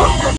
Oh,